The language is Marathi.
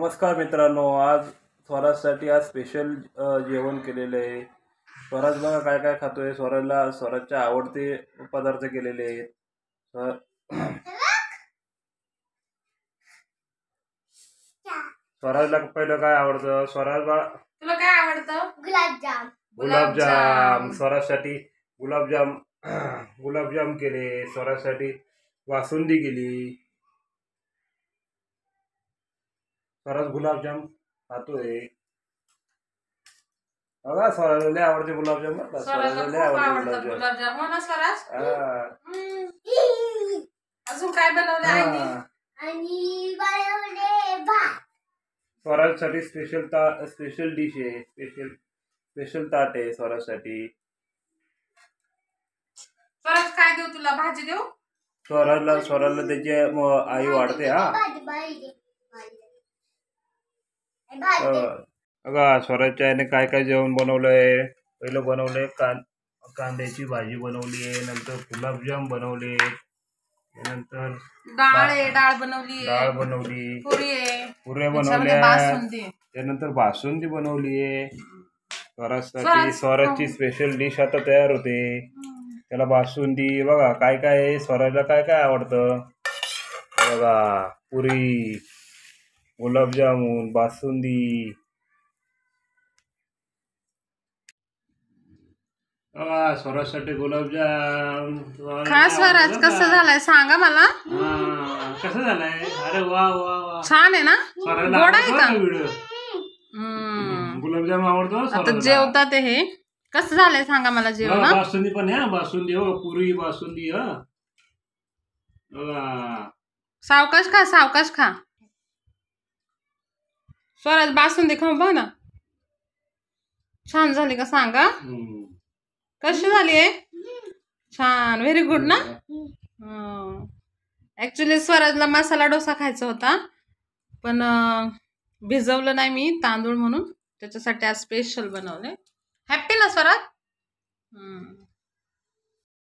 नमस्कार मित्रांनो आज स्वराजसाठी आज स्पेशल जेवण केलेलं आहे. स्वराज बघा काय काय खातोय. स्वराजला स्वराजचे आवडते पदार्थ केलेले आहेत. स्व- स्वराजला पहिलं काय आवडतं? स्वराज बा तुला काय आवडतं? गुलाबजाम. गुलाबजाम. स्वराजसाठी गुलाबजाम गुलाबजाम केले. स्वराजसाठी वासुंदी केली. स्वराज गुलाबजाम खातोय. बघा स्वराजला लय आवडते गुलाबजाम बरं का? स्वराजला स्वराजला लय खूप आवडते आवडतं गुलाबजाम. गुलाबजाम. हो ना स्वराज? हा. हम्म. अजून काय बनवलं हा. आणि बनवले भात. स्वराजसाठी स्पेशल ता स्पेशल डिश आहे. स्पेशल स्पेशल ताट आहे स्वराजसाठी. स्वराज काय देऊ तुला? भाजी देऊ? स्वराजला स्वराजला त्याची म- आई वाढते हा. भाजी भाजी अं, बघा स्वराजच्या आईने काय काय जेवण बनवलंय? पहिलं बनवलंय कां कांद्याची भाजी बनवली आहे नंतर गुलाबजाम बनवले त्यानंतर डाळ आहे डाळ बनवली डाळ बनवली पुरी आहे पुऱ्या त्याच्यामध्ये बनवल्या बासुंदी. त्यानंतर बासुंदी बनवली आहे. स्वराजसाठी स्वराज- स्वराजची स्पेशल डिश आता तयार होते. त्याला बासुंदी बघा काय काय आहे? स्वराजला काय काय आवडतं? बघा पुरी. गुलाबजामुन बासुंदी. स्वराजसाठी गुलाबजाम. खा स्वराज कसं झालाय? सांगा मला. हा, कसं झालंय? अरे वा वा वा. छान आहे ना? गोड आहे आवडतो का? व्हिडिओ? हम्म. गुलाबजाम आवडतो आता. जेवतात हे. कसं झालंय सांगा मला जेवण बासुंदी पण आहे हा बासुंदी हो पुरी बासुंदी हा. सावकाश खा सावकाश खा. स्वराज बासुंदी खाऊ बघ ना. छान झाली का सांगा. कशी झाली आहे? छान व्हेरी गुड ना? ऍक्च्युली स्वराजला मसाला डोसा खायचा होता पण भिजवलं नाही मी तांदूळ म्हणून. त्याच्यासाठी आज स्पेशल बनवले. हॅप्पी ना स्वराज.